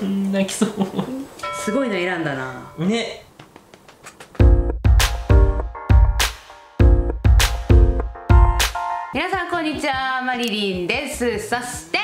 泣きそうすごいの選んだな。ね。皆さんこんにちはマリリンです。そして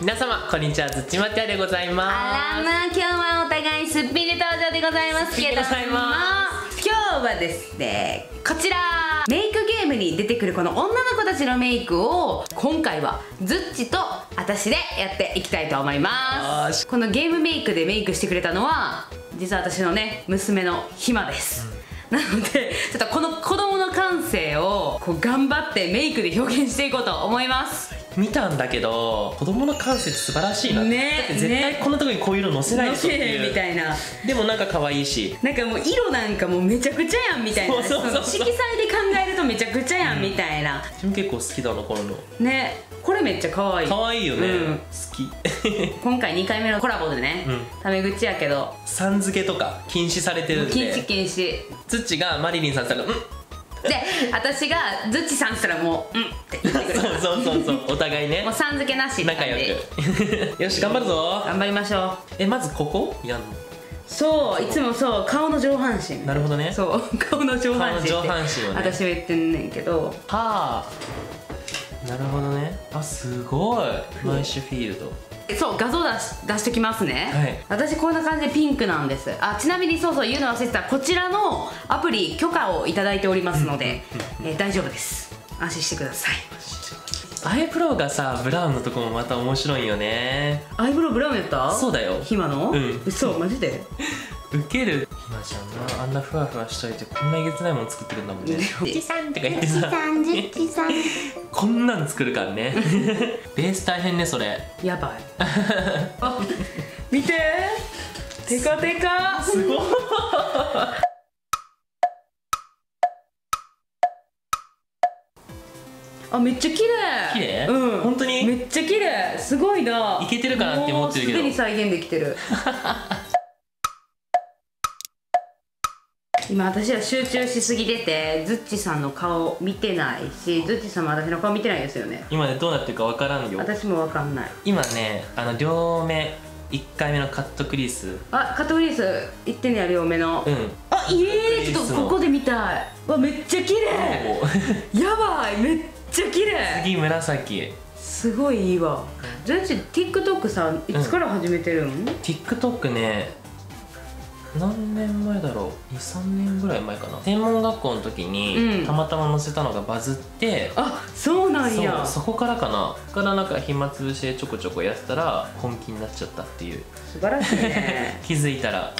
皆様こんにちはずっちまってでございあます。らま今日はお互いすっぴんで登場でございますけども今日はですねこちらメイクゲームに出てくるこの女の子たちのメイクを今回はズッチと私でやっていきたいと思います。このゲームメイクでメイクしてくれたのは実は私のね娘のひまです、なのでちょっとこの子供の感性をこう頑張ってメイクで表現していこうと思います見たんだけど子供の感性って素晴らしいなねだって絶対こんなとこにこういう色載せないでしょっていう。みたいな。でもなんか可愛いし。なんかもう色なんかもうめちゃくちゃやんみたいな。そうそうそう。そうの色彩で考えるとめちゃくちゃやんみたいな、自分結構好きだなこのの。ねこれめっちゃ可愛い。可愛いよね、うん。好き。今回2回目のコラボでね、うん。タメ口やけど。さん付けとか禁止されてるんで。禁止禁止。ツッチがマリリンさんしたら「うん」で私がズッチさんしたらもう「うん」って言ってくるそうそうそうそうお互いね。もうさん付けなしって仲良感じく。よし頑張るぞ。頑張りましょう。えまずここ？やんの？そういつもそう顔の上半身。なるほどね。そう顔の上半身って顔の上半身をね。私は言ってんねんけど。はあ。なるほどね。あすごい。マイシュフィールドそう画像出し出してきますね、はい。私こんな感じでピンクなんです。あちなみにそうそう言うの忘れてた。こちらのアプリ許可をいただいておりますので、えー大丈夫です。安心してください。アイブロウがさブラウンのとこもまた面白いよね。アイブロウブラウンやった？そうだよ。ひまの？うん。嘘マジで？ウケるひまちゃんなあんなふわふわしといてこんなえげつないもの作ってるんだもんね。うじさんとか言ってさんじっちさん。こんなん作るからね。ベース大変ねそれ。やばい。あ 見て。テカテカ。すごい。あめっちゃ綺麗。綺麗？うん。本当に？めっちゃ綺麗。すごいな。いけてるかなって思ってるけど。もうすでに再現できてる今私は集中しすぎててズッチさんの顔見てないしズッチさんも私の顔見てないですよね。今ねどうなってるかわからんよ。私もわかんない。今ねあの両目1回目のカットクリース。あカットグリース。行ってんねや両目の、うん。あいえちょっとここで見たい。わめっちゃ綺麗。おやばいめっちゃ綺麗。次紫。すごいいいわ。ズッチ TikTok さいつから始めてるん、TikTok ね何年前だろう？23年ぐらい前かな。専門学校の時に、うん。たまたま載せたのがバズってあそうなんや。そこからかな。そこからなんか暇つぶしでちょこちょこやってたら本気になっちゃったっていう。素晴らしいね。気づいたら。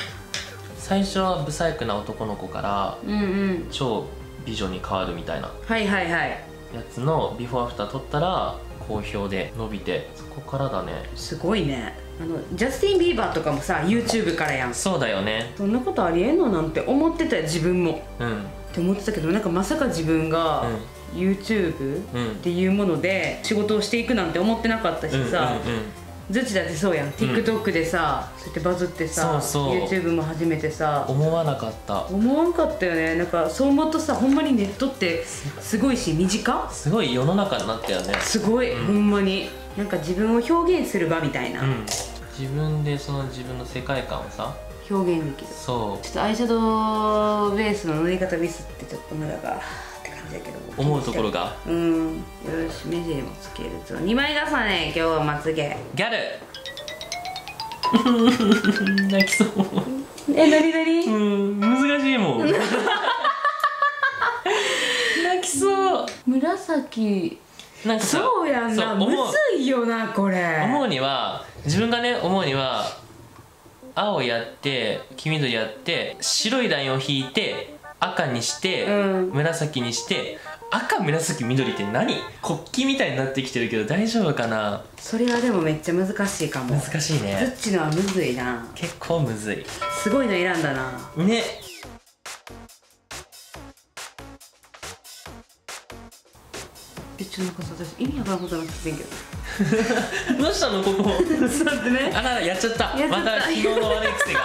最初はブサイクな男の子からうんうん。超美女に変わるみたいな。はいはいはい。やつのビフォーアフター撮ったら好評で伸びて。そこからだね。すごいねあのジャスティン・ビーバーとかもさ YouTube からやん。そうだよね。そんなことありえんのなんて思ってたよ自分も。うん。って思ってたけどなんかまさか自分が YouTube うん。っていうもので仕事をしていくなんて思ってなかったしさ、うんうんうんズッチだってそうやん。TikTok でさ、そうやってバズってさそうそう。YouTube も始めてさ。思わなかった。思わんかったよね。なんかそう思うとさほんまにネットってすごいし身近？すごい世の中になったよね。すごい、ほんまに。なんか自分を表現する場みたいな、うん自分でその自分の世界観をさ表現できる。そちょっとアイシャドウベースの塗り方ミスってちょっと無駄かって感じだけど。う思うところが？うん。よし目尻もつけると2枚重ね今日はまつげ。ギャル！泣きそう。えなになにうん。難しいもん。泣きそう。紫。なんかさそうやんな。むずいよなこれ。思うには自分がね思うには青やって黄緑やって白いラインを引いて赤にして、うん。紫にして赤紫緑って何？国旗みたいになってきてるけど大丈夫かな？それはでもめっちゃ難しいかも。難しいズねッチのはむずいな。結構むずい。すごいの選んだな。ねえちょっとなんかさ私意味わからんことなくてんけどどうしたのここ。座ってね。あららやっちゃった。やっちゃった。また昨日の悪い癖が。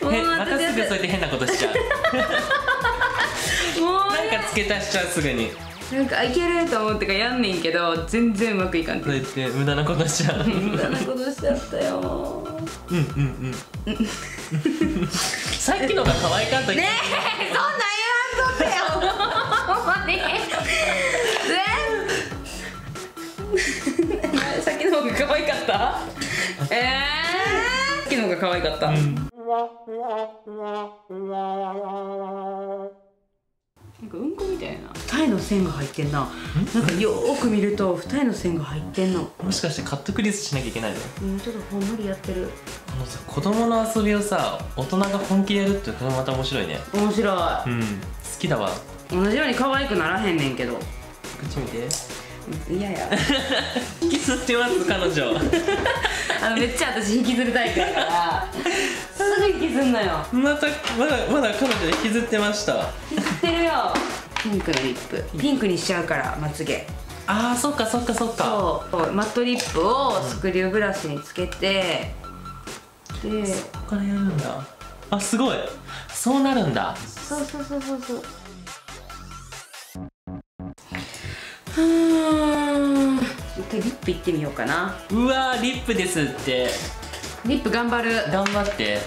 もへまたすぐそうやって変なことしちゃう。もうなんか付け足しちゃうすぐに。なんかいけると思ってからやんねんけど全然うまくいかんてそう。やって無駄なことしちゃう。無駄なことしちゃったよ。うんうんうん。さっきのが可愛かったねえそんな可愛かった、うん。なんかうんこみたいな。二重の線が入ってんな。なんかよーく見ると二重の線が入ってんの。もしかしてカットクリスしなきゃいけないの？うんちょっとほんのりやってる。あのさ子供の遊びをさ大人が本気でやるってこれまた面白いね。面白うん。好きだわ。い同じように可愛くならへんねんけど。口見て。嫌や引きずってます彼女 あのめっちゃ私引きずるタイプやから。すぐ引きずんのよ。またまだまだ彼女引きずってました。引きずってるよ。ピンクのリップ。ピンクにしちゃうからまつげ。あーそっかそっかそっか。そう。マットリップをスクリューブラシにつけて、でここからやるんだ。あすごい。そうなるんだ。そうそうそうそうそう。はー一回リップいってみようかな。うわーリップですって。リップ頑張る。頑張って。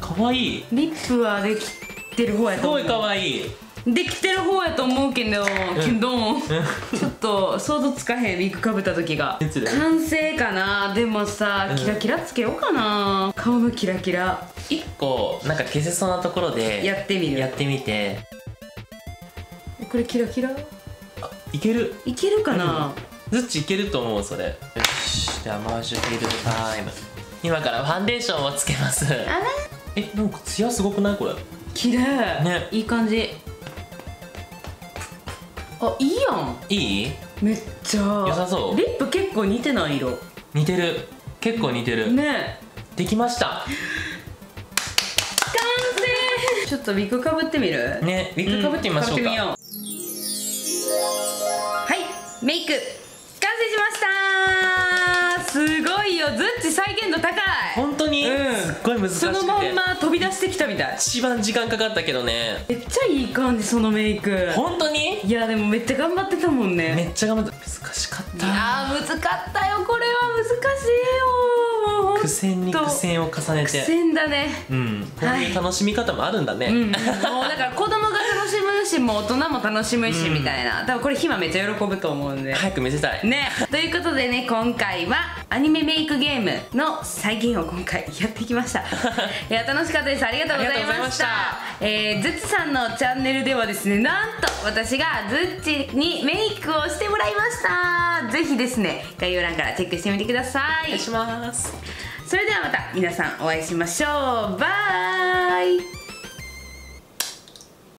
かわいい。リップはできてる方やと思すごいうかわいいできてる方やと思うけど、けどちょっと想像つかへんウィッグか。ぶった時が完成かな？でもさうん。キラキラつけようかな？顔のキラキラ。一個なんか消せそうなところでやってみる。やってみて。これキラキラ？あいける。いけるかな、ずっちいけると思う？それ。よし。ではマージュフィールドタイム今からファンデーションをつけます。あれえなんかツヤすごくない？これ。綺麗。ね。いい感じあいいやん。いい？めっちゃ。良さそう。リップ結構似てない色。似てる。結構似てる、ね。できました。完成。ちょっとウィッグかぶってみる？ねウィッグかぶってみましょうか、ん被ってみよう。はいメイクよずっち再現度高い。本当に、うん。すっごい難しくて。そのまんま飛び出してきたみたい。一番時間かかったけどね。めっちゃいい感じそのメイク。本当に？いやでもめっちゃ頑張ってたもんね。めっちゃ頑張った。難しかっいたやー難かったよ。これは難しいよ。苦戦に苦戦を重ね苦て戦だね。うん。こういう楽しみ方もあるんだね、うん、もうだから子供が楽しむしもう大人も楽しむしみたいな。多分これひまめっちゃ喜ぶと思うんで。早く見せたい。ね。ということでね今回はアニメメイクゲームの再現を今回やってきました。いや楽しかったです。ありがとうございました。えー、ズッチさんのチャンネルではですねなんと私がズッチにメイクをしてもらいました。ぜひですね概要欄からチェックしてみてください。お願いします。それではまた皆さんお会いしましょう。バイ